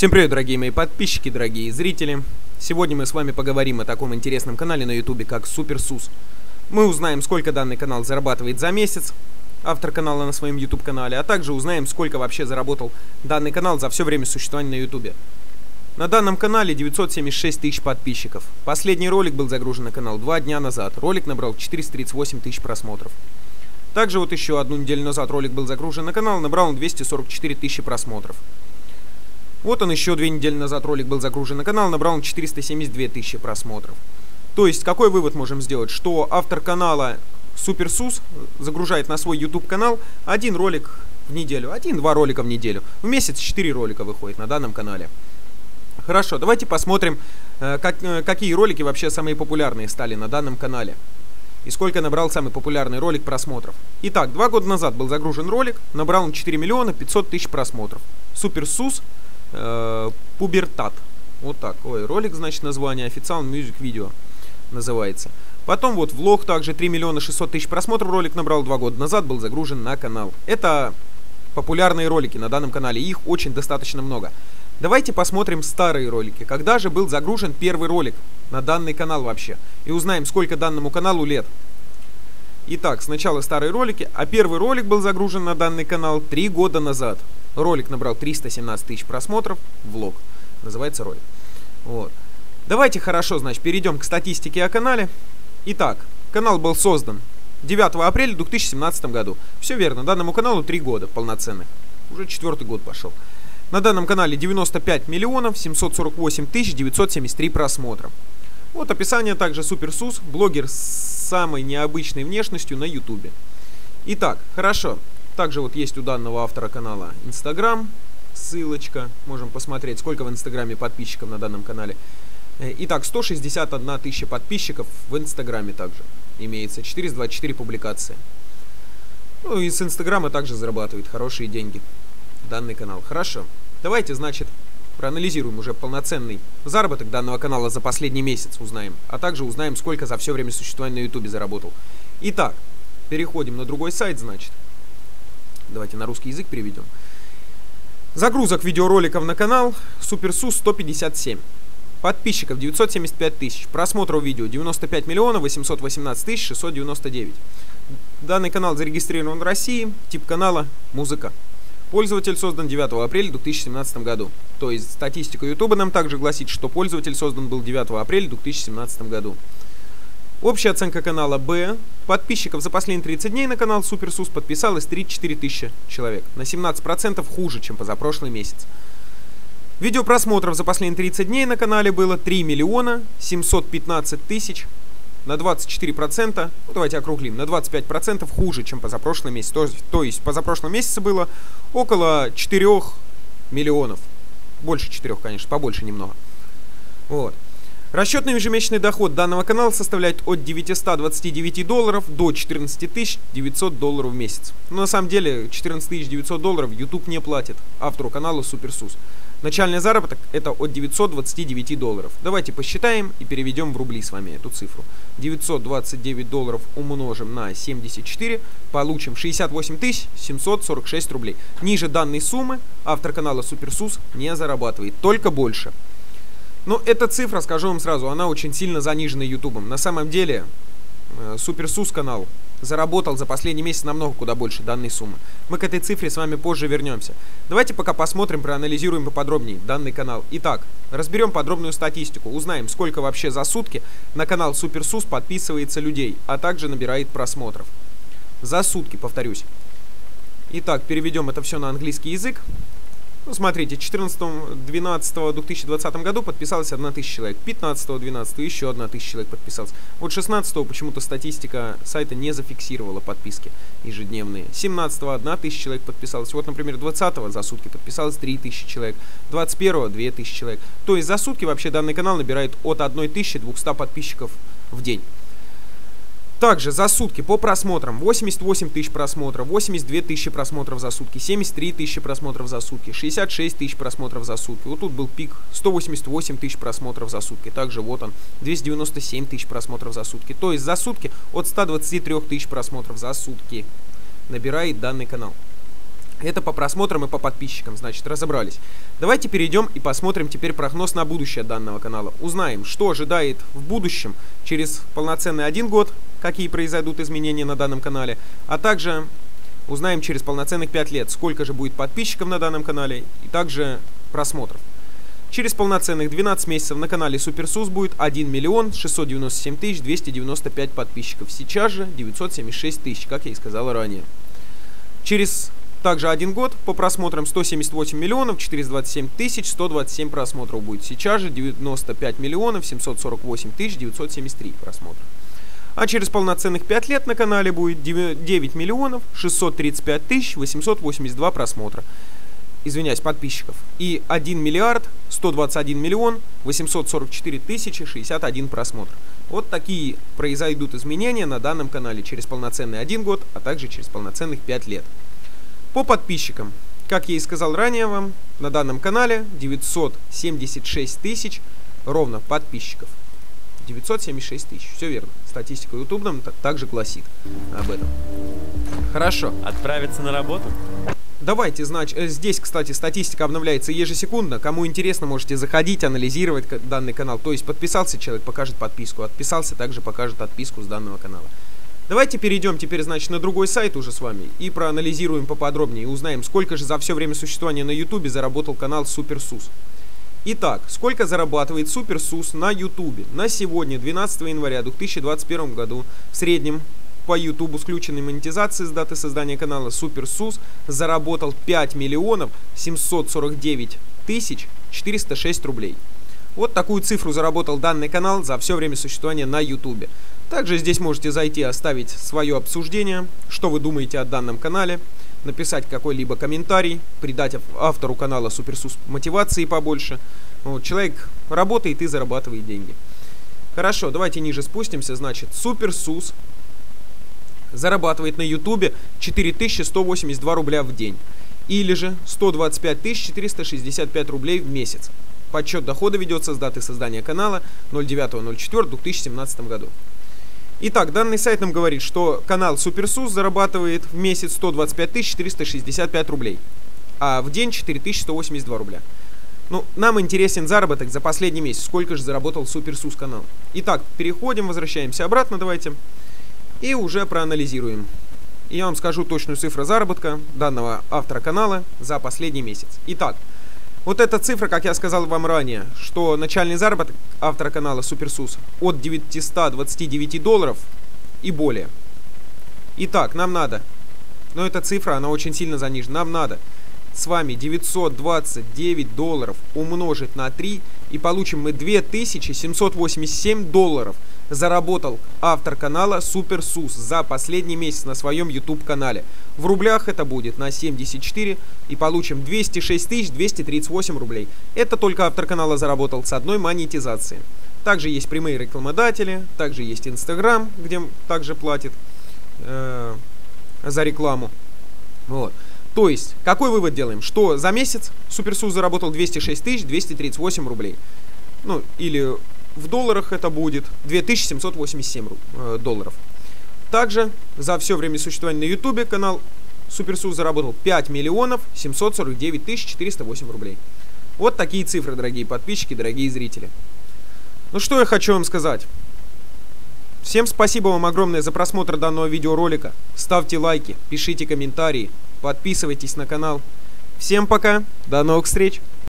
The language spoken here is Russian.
Всем привет, дорогие мои подписчики, дорогие зрители. Сегодня мы с вами поговорим о таком интересном канале на ютубе, как SuperSUS. Мы узнаем, сколько данный канал зарабатывает за месяц, автор канала на своем YouTube канале, а также узнаем, сколько вообще заработал данный канал за все время существования на ютубе. На данном канале 976 тысяч подписчиков. Последний ролик был загружен на канал два дня назад. Ролик набрал 438 тысяч просмотров. Также вот еще одну неделю назад ролик был загружен на канал, набрал 244 тысячи просмотров. Вот он еще две недели назад ролик был загружен на канал, набрал он 472 тысячи просмотров. То есть, какой вывод можем сделать? Что автор канала SuperSUS загружает на свой YouTube канал один ролик в неделю, один-два ролика в неделю. В месяц 4 ролика выходит на данном канале. Хорошо, давайте посмотрим, э, как, э, какие ролики вообще самые популярные стали на данном канале. И сколько набрал самый популярный ролик просмотров. Итак, два года назад был загружен ролик, набрал он 4 миллиона 500 тысяч просмотров. SuperSUS э, Пубертат. Вот так. Ой, ролик, значит, название. Официал Music Video называется. Потом вот влог также 3 миллиона 600 тысяч просмотров ролик набрал два года назад, был загружен на канал. Это популярные ролики на данном канале, их очень достаточно много. Давайте посмотрим старые ролики. Когда же был загружен первый ролик на данный канал вообще? И узнаем, сколько данному каналу лет. Итак, сначала старые ролики, а первый ролик был загружен на данный канал 3 года назад. Ролик набрал 317 тысяч просмотров, влог. Называется ролик. Вот. Давайте хорошо, значит, перейдем к статистике о канале. Итак, канал был создан 9 апреля 2017 году. Все верно, данному каналу 3 года полноценных. Уже четвертый год пошел. На данном канале 95 миллионов 748 тысяч 973 просмотра. Вот описание также Суперсус, блогер с самой необычной внешностью на ютубе. Итак, хорошо. Также вот есть у данного автора канала Инстаграм, ссылочка. Можем посмотреть, сколько в Инстаграме подписчиков на данном канале. Э, итак, 161 тысяча подписчиков в Инстаграме также имеется. 424 публикации. Ну и с Инстаграма также зарабатывает хорошие деньги данный канал. Хорошо. Давайте, значит, проанализируем уже полноценный заработок данного канала за последний месяц узнаем. А также узнаем, сколько за все время существования на ютубе заработал. Итак, переходим на другой сайт, значит. Давайте на русский язык переведем. Загрузок видеороликов на канал SuperSUS 157. Подписчиков 975 тысяч. Просмотров видео 95 миллионов 818 тысяч 699. Данный канал зарегистрирован в России. Тип канала музыка. Пользователь создан 9 апреля 2017 году. То есть статистика YouTube нам также гласит, что пользователь создан был 9 апреля 2017 году. Общая оценка канала B. Подписчиков за последние 30 дней на канал Суперсус подписалось 34 тысячи человек. На 17% хуже, чем позапрошлый месяц. Видеопросмотров за последние 30 дней на канале было 3 миллиона 715 тысяч. На 24%, ну давайте округлим, на 25% хуже, чем позапрошлый месяц. То, то есть позапрошлом месяце было около 4 миллионов. Больше 4, конечно, побольше немного. Вот. Расчетный ежемесячный доход данного канала составляет от 929 долларов до 14 900 долларов в месяц. Но на самом деле 14 900 долларов YouTube не платит автору канала SuperSUS. Начальный заработок это от 929 долларов. Давайте посчитаем и переведем в рубли с вами эту цифру. 929 долларов умножим на 74, получим 68 746 рублей. Ниже данной суммы автор канала SuperSUS не зарабатывает, только больше. Но эта цифра, скажу вам сразу, она очень сильно занижена ютубом. На самом деле, э, Super Sus канал заработал за последний месяц намного куда больше данной суммы. Мы к этой цифре с вами позже вернемся. Давайте пока посмотрим, проанализируем поподробнее данный канал. Итак, разберем подробную статистику, узнаем, сколько вообще за сутки на канал Super Sus подписывается людей, а также набирает просмотров. За сутки, повторюсь. Итак, переведем это все на английский язык. Ну, смотрите, 14-12-2020 году подписалось 1 тысяча человек, 15-12 еще 1 тысяча человек подписалось. Вот 16 почему-то статистика сайта не зафиксировала подписки ежедневные. 17 1 тысяча человек подписалось. Вот, например, 20 за сутки подписалось 3 тысячи человек, 21 2 тысячи человек. То есть за сутки вообще данный канал набирает от 1200 подписчиков в день. Также за сутки по просмотрам 88 тысяч просмотров, 82 тысячи просмотров за сутки, 73 тысячи просмотров за сутки, 66 тысяч просмотров за сутки. Вот тут был пик 188 тысяч просмотров за сутки. Также вот он 297 тысяч просмотров за сутки. То есть за сутки от 123 тысяч просмотров за сутки набирает данный канал. Это по просмотрам и по подписчикам, значит, разобрались. Давайте перейдем и посмотрим теперь прогноз на будущее данного канала. Узнаем, что ожидает в будущем через полноценный один год, какие произойдут изменения на данном канале, а также узнаем через полноценных 5 лет, сколько же будет подписчиков на данном канале и также просмотров. Через полноценных 12 месяцев на канале Суперсус будет 1 миллион 697 тысяч 295 подписчиков. Сейчас же 976 тысяч, как я и сказал ранее. Через также один год по просмотрам 178 миллионов 427 тысяч 127 просмотров будет. Сейчас же 95 миллионов 748 тысяч 973 просмотра. А через полноценных 5 лет на канале будет 9 миллионов 635 тысяч 882 просмотра. Извиняюсь, подписчиков. И 1 миллиард 121 миллион 844 тысячи 61 просмотр. Вот такие произойдут изменения на данном канале через полноценный 1 год, а также через полноценных 5 лет. По подписчикам. Как я и сказал ранее вам, на данном канале 976 тысяч ровно подписчиков. 976 тысяч. Все верно. Статистика YouTube нам также гласит об этом. Хорошо. Отправиться на работу? Давайте, значит, э, здесь, кстати, статистика обновляется ежесекундно. Кому интересно, можете заходить, анализировать данный канал. То есть подписался человек, покажет подписку. Отписался, также покажет отписку с данного канала. Давайте перейдем теперь, значит, на другой сайт уже с вами и проанализируем поподробнее и узнаем, сколько же за все время существования на YouTube заработал канал SuperSUS. Итак, сколько зарабатывает SuperSUS на YouTube на сегодня, 12 января 2021 году, в среднем по YouTube с включенной монетизацией с даты создания канала SuperSUS заработал 5 миллионов 749 тысяч 406 рублей. Вот такую цифру заработал данный канал за все время существования на YouTube. Также здесь можете зайти оставить свое обсуждение, что вы думаете о данном канале, написать какой-либо комментарий, придать автору канала Суперсус мотивации побольше. Вот, человек работает и зарабатывает деньги. Хорошо, давайте ниже спустимся. Значит, Super Sus зарабатывает на Ютубе 4182 рубля в день. Или же 125 465 рублей в месяц. Подсчет дохода ведется с даты создания канала 09.04.2017 году. Итак, данный сайт нам говорит, что канал Super Sus зарабатывает в месяц 125 465 рублей, а в день 4182 рубля. Ну, нам интересен заработок за последний месяц. Сколько же заработал Super Sus канал. Итак, переходим, возвращаемся обратно, давайте. И уже проанализируем. Я вам скажу точную цифру заработка данного автора канала за последний месяц. Итак, вот эта цифра, как я сказал вам ранее, что начальный заработок автора канала Super Sus от 929 долларов и более. Итак, нам надо, но эта цифра, она очень сильно занижена, нам надо с вами 929 долларов умножить на 3 и получим мы 2787 долларов – заработал автор канала SuperSUS за последний месяц на своем YouTube канале. В рублях это будет на 74 и получим 206 238 рублей. Это только автор канала заработал с одной монетизации. Также есть прямые рекламодатели, также есть Instagram, где также платит э, за рекламу. Вот. То есть, какой вывод делаем? Что за месяц Super Sus заработал 206 238 рублей. Ну, или в долларах это будет 2787 э, долларов. Также за все время существования на YouTube канал Super Sus заработал 5 миллионов 749 тысяч 408 рублей. Вот такие цифры, дорогие подписчики, дорогие зрители. Ну что я хочу вам сказать. Всем спасибо вам огромное за просмотр данного видеоролика. Ставьте лайки, пишите комментарии, подписывайтесь на канал. Всем пока, до новых встреч!